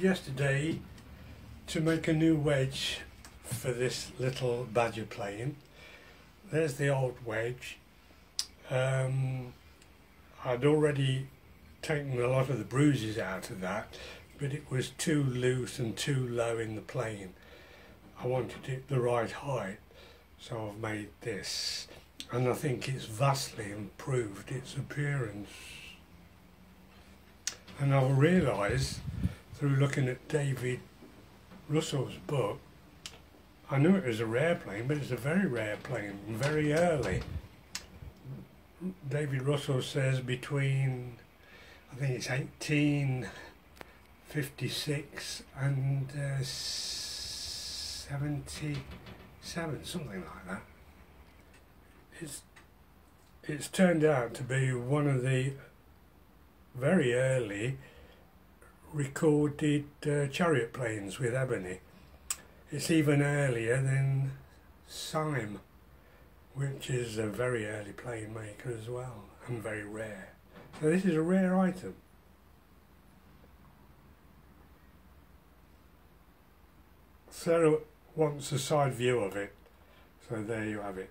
yesterday to make a new wedge for this little badger plane. There's the old wedge. Um, I'd already taken a lot of the bruises out of that, but it was too loose and too low in the plane. I wanted it the right height, so I've made this, and I think it's vastly improved its appearance. And I've realised through looking at David Russell's book, I knew it was a rare plane, but it's a very rare plane, very early. David Russell says between, I think it's 1856 and uh, 77, something like that. It's, it's turned out to be one of the very early recorded uh, chariot planes with ebony. It's even earlier than Syme, which is a very early plane maker as well, and very rare. So this is a rare item. Sarah wants a side view of it, so there you have it.